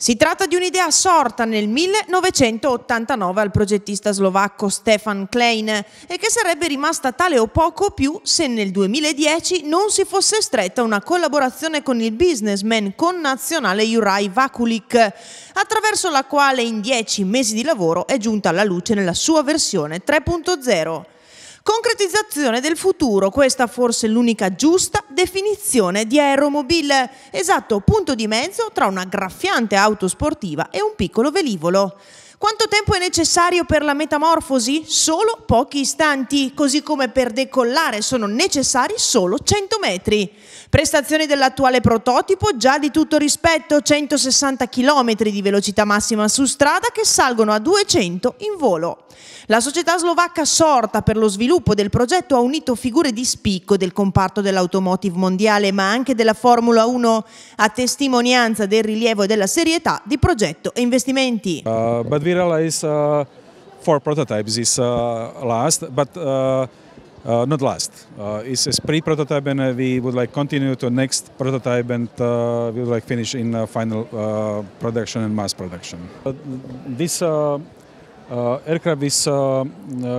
Si tratta di un'idea sorta nel 1989 al progettista slovacco Stefan Klein e che sarebbe rimasta tale o poco più se nel 2010 non si fosse stretta una collaborazione con il businessman connazionale Juraj Vakulik, attraverso la quale in dieci mesi di lavoro è giunta alla luce nella sua versione 3.0. Concretizzazione del futuro, questa forse l'unica giusta definizione di aeromobile, esatto punto di mezzo tra una graffiante auto sportiva e un piccolo velivolo. Quanto tempo è necessario per la metamorfosi? Solo pochi istanti, così come per decollare sono necessari solo 100 metri. Prestazioni dell'attuale prototipo già di tutto rispetto, 160 km di velocità massima su strada che salgono a 200 in volo. La società slovacca sorta per lo sviluppo del progetto ha unito figure di spicco del comparto dell'automotive mondiale ma anche della Formula 1 a testimonianza del rilievo e della serietà di progetto e investimenti. Uh, we realize uh, four prototypes is uh, last, but uh, not last. It's a pre-prototype, and uh, we would like continue to next prototype, and we would like finish in final production and mass production. This uh, aircraft is uh,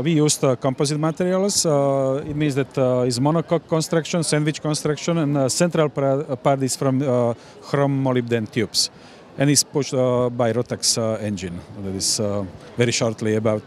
we used uh, composite materials. It means that is monocoque construction, sandwich construction, and central part is from chrome molybdenum tubes, and is pushed uh, by Rotax uh, engine. That is uh, very shortly about.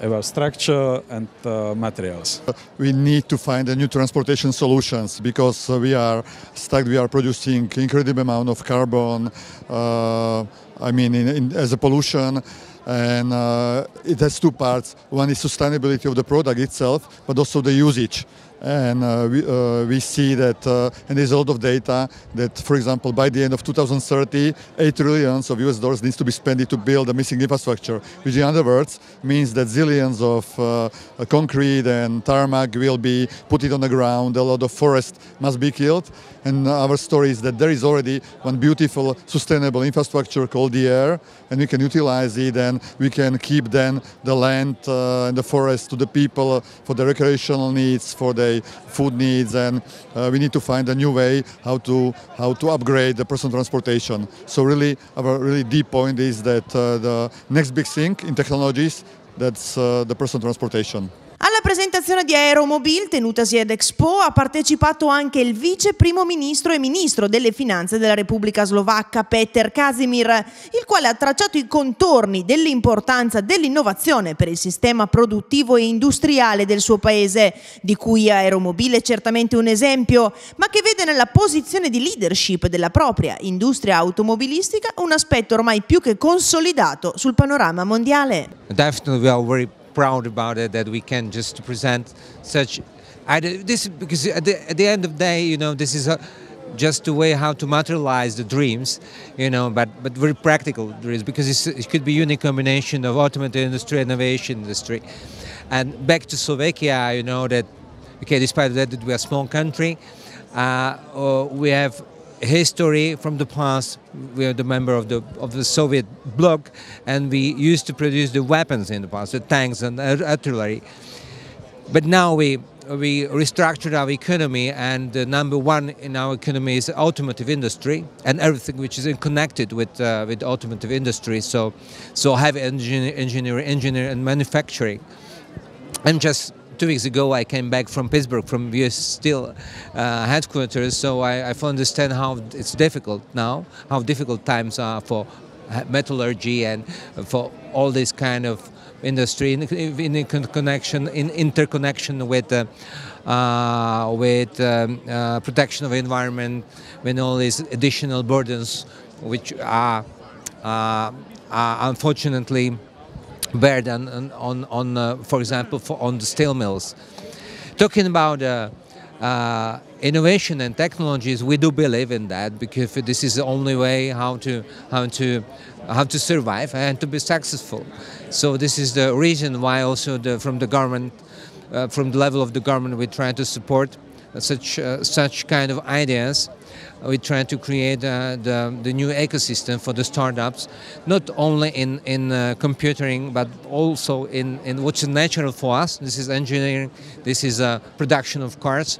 About structure and uh, materials. we need to find a new transportation solutions because we are stuck. We are producing incredible amount of carbon. Uh, I mean, in, in, as a pollution, and uh, it has two parts. One is sustainability of the product itself, but also the usage. And uh, we, uh, we see that, uh, and there's a lot of data that, for example, by the end of 2030, 8 trillions of US dollars needs to be spent to build the missing infrastructure, which in other words means that zillions of uh, concrete and tarmac will be put it on the ground, a lot of forest must be killed. And our story is that there is already one beautiful sustainable infrastructure called the air, and we can utilize it and we can keep then the land uh, and the forest to the people for the recreational needs, for food needs, and uh, we need to find a new way how to how to upgrade the personal transportation. So really, our really deep point is that uh, the next big thing in technologies that's uh, the personal transportation. Presentazione di Aeromobil tenutasi ad Expo ha partecipato anche il vice primo ministro e ministro delle finanze della Repubblica Slovacca Peter Kazimir, il quale ha tracciato i contorni dell'importanza dell'innovazione per il sistema produttivo e industriale del suo paese, di cui Aeromobil è certamente un esempio, ma che vede nella posizione di leadership della propria industria automobilistica un aspetto ormai più che consolidato sul panorama mondiale. Definitely, we are very proud about it that we can just present such. I, this because at the, at the end of the day, you know, this is a, just a way how to materialize the dreams, you know, but but very practical dreams because it could be unique combination of automotive industry innovation industry. And back to Slovakia, you know that okay, despite that, that we are a small country, uh, uh, we have history from the past. We are the member of the of the Soviet bloc, and we used to produce the weapons in the past, the tanks and artillery. But now we we restructured our economy, and the number one in our economy is automotive industry and everything which is connected with uh, with automotive industry. So, so heavy engineering, engineering, engineering and manufacturing. I'm just two weeks ago I came back from Pittsburgh, from US Steel uh, headquarters, so I, I understand how it's difficult now, how difficult times are for metallurgy and for all this kind of industry in, in connection, in interconnection with uh, uh, with um, uh, protection of the environment, with all these additional burdens, which are, uh, are unfortunately burden on, on, on uh, for example, for, on the steel mills. Talking about uh, uh, innovation and technologies, we do believe in that because this is the only way how to how to how to survive and to be successful. So this is the reason why also the, from the government, uh, from the level of the government, we try to support such uh, such kind of ideas we try to create uh, the, the new ecosystem for the startups, not only in, in uh, computing, but also in, in what's natural for us. This is engineering, this is uh, production of cars.